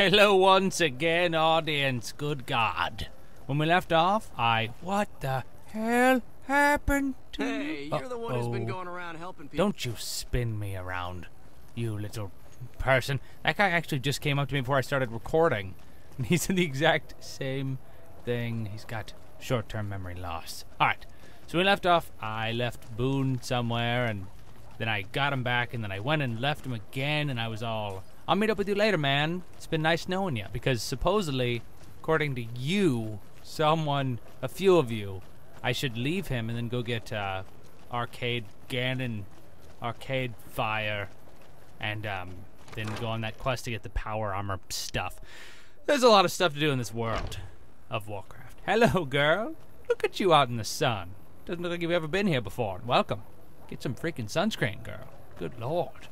Hello once again, audience. Good God. When we left off, I. What the hell happened to Hey, you? you're the one who's been going around helping people. Don't you spin me around, you little person. That guy actually just came up to me before I started recording. And he said the exact same thing. He's got short term memory loss. Alright, so we left off. I left Boone somewhere, and then I got him back, and then I went and left him again, and I was all, I'll meet up with you later, man. It's been nice knowing you. Because supposedly, according to you, someone, a few of you, I should leave him and then go get uh, Arcade Gannon, Arcade Fire, and um, then go on that quest to get the power armor stuff. There's a lot of stuff to do in this world of Warcraft. Hello, girl. Look at you out in the sun. Doesn't look like you've ever been here before. Welcome. Get some freaking sunscreen, girl. Good lord.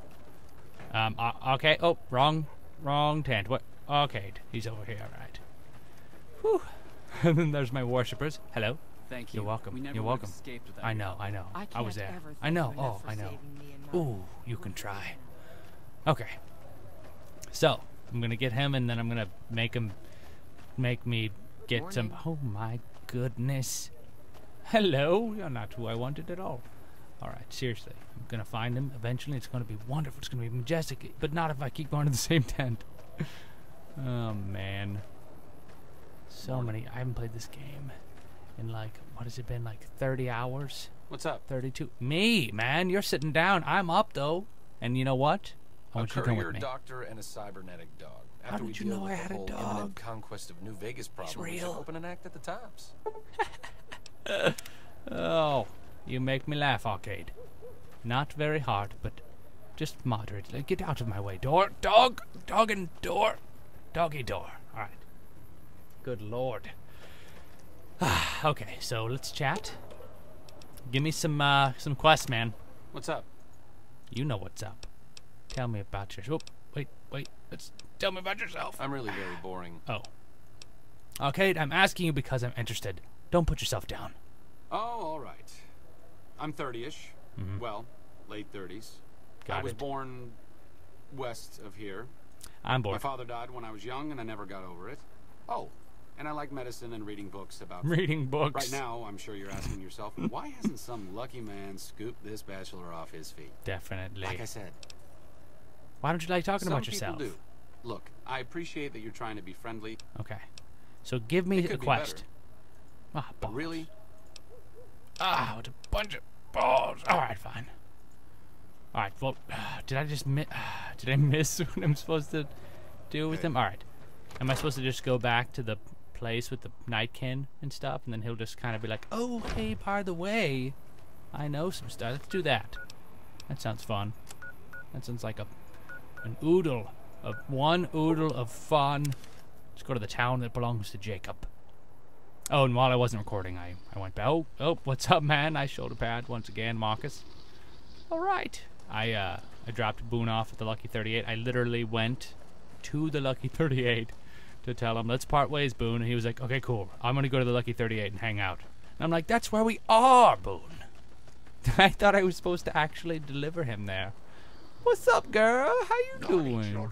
Um. Uh, okay. Oh, wrong, wrong tent. What? Arcade. He's over here. All right. Whew. and then there's my worshippers. Hello. Thank you. You're welcome. We never You're welcome. escaped I know. I know. I, I can't was there. Ever I know. Oh, I know. saving me and my Ooh, you can try. Okay. So, I'm gonna get him and then I'm gonna make him make me get some oh my goodness. Hello, you're not who I wanted at all. Alright, seriously. I'm gonna find him eventually. It's gonna be wonderful. It's gonna be majestic. But not if I keep going to the same tent. oh man. So many I haven't played this game in like what has it been, like thirty hours? What's up? 32. Me, man, you're sitting down. I'm up though. And you know what? I A want you to come with me. doctor and a cybernetic dog. How After we did you know I had a dog? conquest of New Vegas problem, should real. open an act at the Tops. Oh, you make me laugh, Arcade. Not very hard, but just moderately. Get out of my way. Door, dog, dog and door. Doggy door. All right. Good lord. okay, so let's chat. Give me some uh some quests, man. What's up? You know what's up. Tell me about your. Oh, wait, wait. Let's tell me about yourself. I'm really very boring. Oh. Okay, I'm asking you because I'm interested. Don't put yourself down. Oh, all right. I'm 30-ish. Well, late 30s. I Mm-hmm. Was it. born west of here. I'm born. My father died when I was young, and I never got over it. Oh, and I like medicine and reading books about. Reading books. Right now, I'm sure you're asking yourself, why hasn't some lucky man scooped this bachelor off his feet? Definitely. Like I said, Why don't you like talking some about people yourself? do. Look, I appreciate that you're trying to be friendly, Okay. So give me a could be quest. better. Ah, but really, Ah, what a bunch of balls. All right, fine. All right. Well, uh, did I just miss? Uh, did I miss what I'm supposed to do with him? All right. Am I supposed to just go back to the place with the nightkin and stuff, and then he'll just kind of be like, "Oh, hey, by the way, I know some stuff. Let's do that." That sounds fun. That sounds like a an oodle of one oodle of fun. Let's go to the town that belongs to Jacob. Oh, and while I wasn't recording, I, I went back. Oh, oh, what's up, man? I shoulder pad once again, Marcus. All right. I uh, I dropped Boone off at the Lucky 38. I literally went to the Lucky 38 to tell him, let's part ways, Boone. And he was like, okay, cool. I'm going to go to the Lucky 38 and hang out. And I'm like, that's where we are, Boone. I thought I was supposed to actually deliver him there. What's up, girl? How you doing?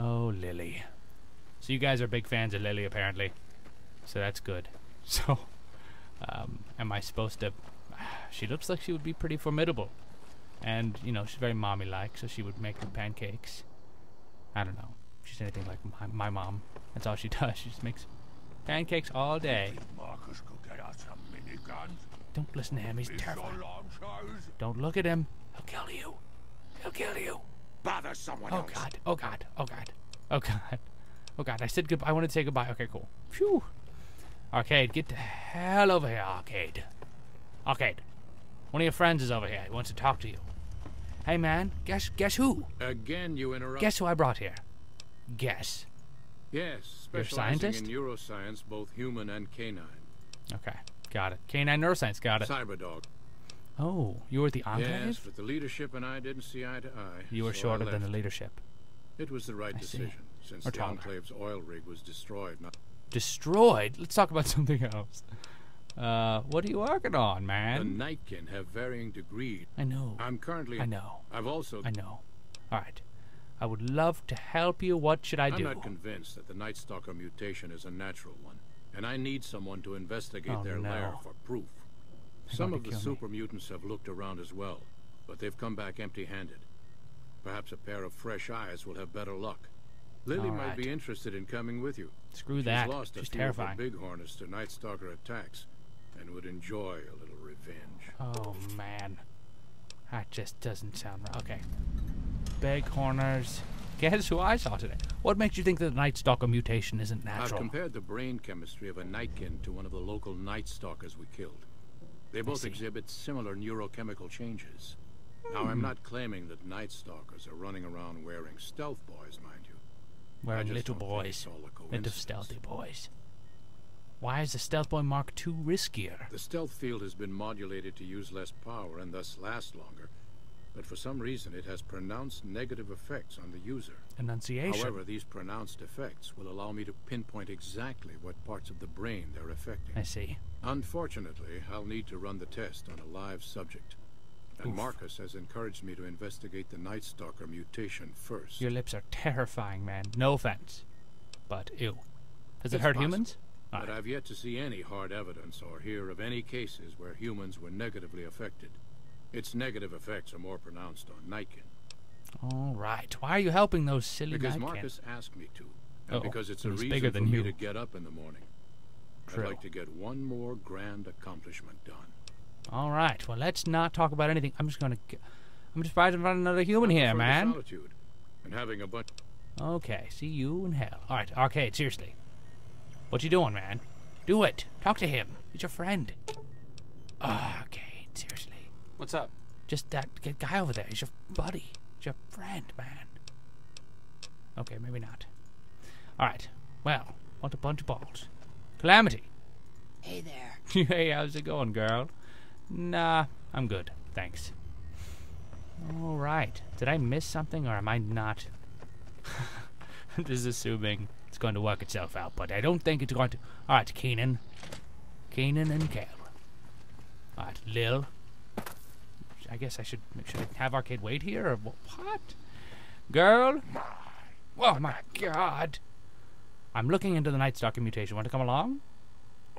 Oh, Lily. So you guys are big fans of Lily, apparently. So that's good. So, um, am I supposed to? She looks like she would be pretty formidable, and you know she's very mommy-like, so she would make me pancakes. I don't know. She's anything like my, my mom. That's all she does. She just makes pancakes all day. Marcus could get us some miniguns. Don't listen to him. He's terrifying. Don't look at him. He'll kill you. He'll kill you. Bother someone Oh else. god. Oh god. Oh god. Oh god. Oh god. I said goodbye. I wanted to say goodbye. Okay, cool. Phew. Arcade, get the hell over here, Arcade. Arcade. One of your friends is over here. He wants to talk to you. Hey man, guess guess who? Again, you interrupt. Guess who I brought here? Guess. Yes, You're a specializing scientist? in neuroscience, both human and canine. Okay. Got it. Canine neuroscience, got it. Cyberdog. Oh, you were at the Enclave? Yes, but the leadership and I didn't see eye to eye. you were so shorter than the leadership. It was the right I see. decision, since Or the taller. Enclave's oil rig was destroyed. Not Destroyed? Let's talk about something else. Uh, what are you working on, man? the man? Nightkin have varying degrees. I know. I'm currently. I know. I've also. I know. All right. I would love to help you. What should I do? I'm not convinced that the Night Stalker mutation is a natural one, and I need someone to investigate Oh, their lair for proof. They're Some of the kill me. super mutants have looked around as well, but they've come back empty-handed. Perhaps a pair of fresh eyes will have better luck. Lily All might right. be interested in coming with you. Screw She's that. lost a She's few terrifying. of her bighorns to Night Stalker attacks, and would enjoy a little revenge. Oh man, that just doesn't sound right. Okay, big corners. Guess who I saw today? What makes you think that the Night Stalker mutation isn't natural? I've compared the brain chemistry of a Nightkin to one of the local Night Stalkers we killed. They both exhibit similar neurochemical changes. Now, Hmm. I'm not claiming that Night Stalkers are running around wearing stealth boys, mind you. We're I little boys, it's all little stealthy boys. Why is the Stealth Boy Mark II riskier? The stealth field has been modulated to use less power and thus last longer, but for some reason it has pronounced negative effects on the user. Enunciation. However, these pronounced effects will allow me to pinpoint exactly what parts of the brain they're affecting. I see. Unfortunately, I'll need to run the test on a live subject. And. Marcus has encouraged me to investigate the Night Stalker mutation first. Your lips are terrifying, man. No offense, but ew. Does it hurt possible, humans? But Alright. I've yet to see any hard evidence or hear of any cases where humans were negatively affected. Its negative effects are more pronounced on Nightkin. All right. Why are you helping those silly Because Nightkin? Marcus asked me to. And Uh-oh. because it's a And reason bigger for than me you. to get up in the morning. I'd like to get one more grand accomplishment done. All right. Well, let's not talk about anything. I'm just gonna. I'm just surprised to find another human here, man. Solitude. And having a bunch Okay. See you in hell. All right. Arcade. Seriously. What you doing, man? Do it. Talk to him. He's your friend. Ah, Arcade. Seriously. What's up? Just that guy over there. He's your buddy. He's your friend, man. Okay, maybe not. All right. Well, what a bunch of balls. Calamity. Hey there. hey, how's it going, girl? Nah, I'm good. Thanks. All right. Did I miss something, or am I not? Just assuming it's going to work itself out, but I don't think it's going to. All right, Keenan. Keenan and Kel. All right, Lil. I guess I should should I have Arcade wait here, or wh- what? Girl. Oh my God. I'm looking into the Night Stalker mutation. Want to come along?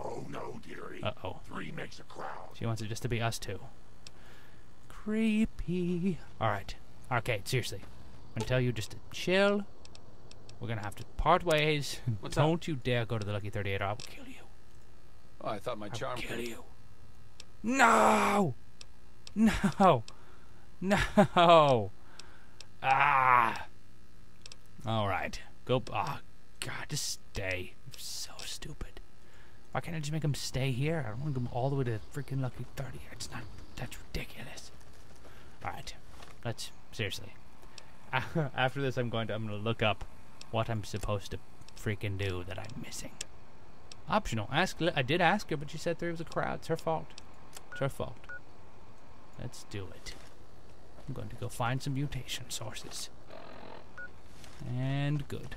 Oh no, dearie. Uh oh. Three makes a crowd. She wants it just to be us two. Creepy. Alright. Arcade, seriously. I'm gonna tell you just to chill. We're gonna have to part ways. What's? Don't you dare go to the Lucky 38 or I will kill you. Oh, I thought my I will charm kill could- you. No! No! No! Ah! Alright. Go. Ah, God, just stay. You're so stupid. Why can't I just make him stay here? I don't want to go all the way to freaking Lucky 30. It's not. That's ridiculous. Alright. Let's. Seriously. After this, I'm going to. I'm going to look up what I'm supposed to freaking do that I'm missing. Optional. Ask... I did ask her, but she said there was a crowd. It's her fault. It's her fault. Let's do it. I'm going to go find some mutation sources. And good.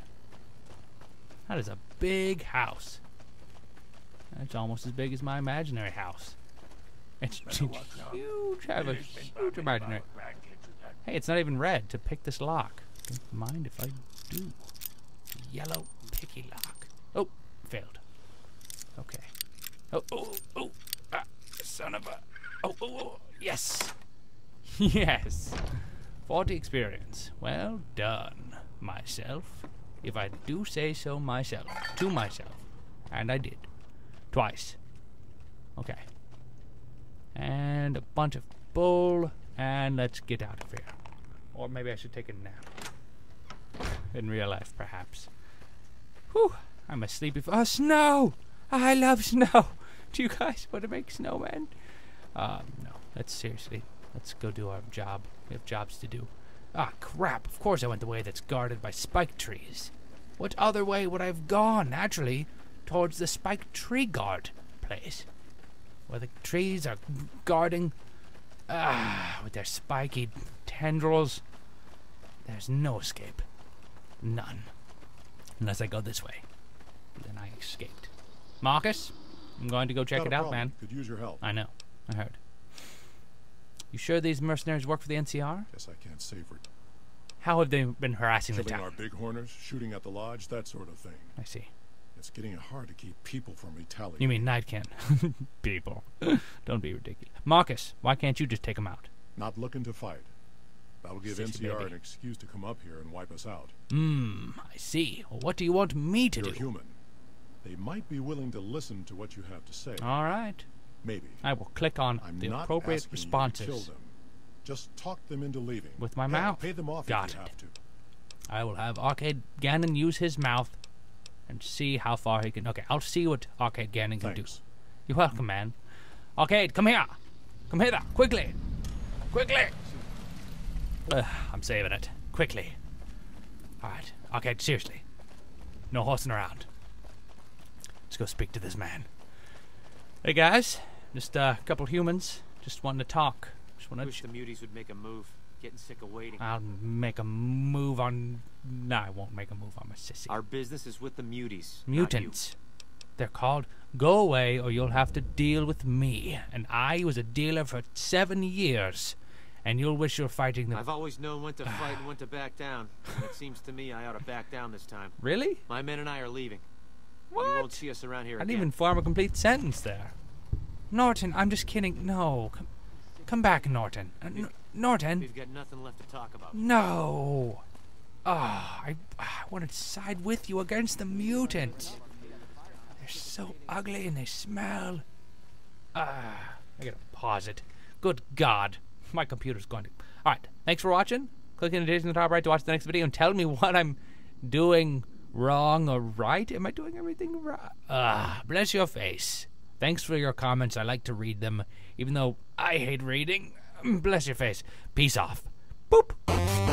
That is a big house. That's almost as big as my imaginary house. It's huge. I have a huge imaginary. Hey, it's not even red to pick this lock. Don't mind if I do. Yellow picky lock. Oh, failed. Okay. Oh, oh, oh, ah, son of a. Oh, oh, oh, yes. yes. 40 experience. Well done, myself. If I do say so myself. To myself. And I did. Twice. Okay. And a bunch of bull. And let's get out of here. Or maybe I should take a nap. In real life, perhaps. Whew. I'm a sleepy. Oh, snow! I love snow. Do you guys want to make snowmen? Um, no. Let's seriously. Let's go do our job. We have jobs to do. Ah, crap. Of course I went the way that's guarded by spike trees. What other way would I have gone, naturally, towards the spiked tree guard place? Where the trees are guarding. Ah, with their spiky tendrils. There's no escape. None. Unless I go this way. Then I escaped. Marcus, I'm going to go check Got it out, problem. man. Could use your help. I know. I heard. You sure these mercenaries work for the NCR? Guess I can't say for. How have they been harassing the Killing our town? bighorners, shooting at the lodge, that sort of thing. I see. It's getting hard to keep people from retaliating. You mean Nightkin? People. Don't be ridiculous. Marcus, why can't you just take him out? Not looking to fight. That'll give Sissy NCR baby. an excuse to come up here and wipe us out. Hmm, I see. Well, what do you want me to You're do? human. They might be willing to listen to what you have to say. All right. Maybe. I will click on I'm the not appropriate asking you to responses. kill them. Just talk them into leaving. With my mouth. Pay them off Got if you it. have to. I will have Arcade Gannon use his mouth and see how far he can. Okay, I'll see what Arcade Gannon can Thanks. do. You're welcome, man. Arcade, come here. Come hither, quickly. Quickly. Ugh, I'm saving it. Quickly. All right, Arcade, seriously. No horsing around. Let's go speak to this man. Hey, guys. Just uh, a couple humans. Just wanting to talk. Just want Wish to. the muties would make a move. Getting sick of waiting. I'll make a move on. No, I won't make a move on my sissy. Our business is with the muties. Mutants. They're called. Go away, or you'll have to deal with me. And I was a dealer for seven years. And you'll wish you're fighting them. I've always known when to fight and when to back down. And it seems to me I ought to back down this time. Really? My men and I are leaving. What? You won't see us around here I didn't again. even form a complete sentence there. Norton, I'm just kidding. No. Come, come back, Norton. Uh, Norton. We've got nothing left to talk about. No. Ah, I, I want to side with you against the mutants. They're so ugly and they smell. Ah, I gotta pause it. Good God, my computer's going to. All right, thanks for watching. Click the notification in the top right to watch the next video and tell me what I'm doing wrong or right. Am I doing everything right? Ah, bless your face. Thanks for your comments. I like to read them, even though I hate reading. Mm, bless your face. Peace off. Boop.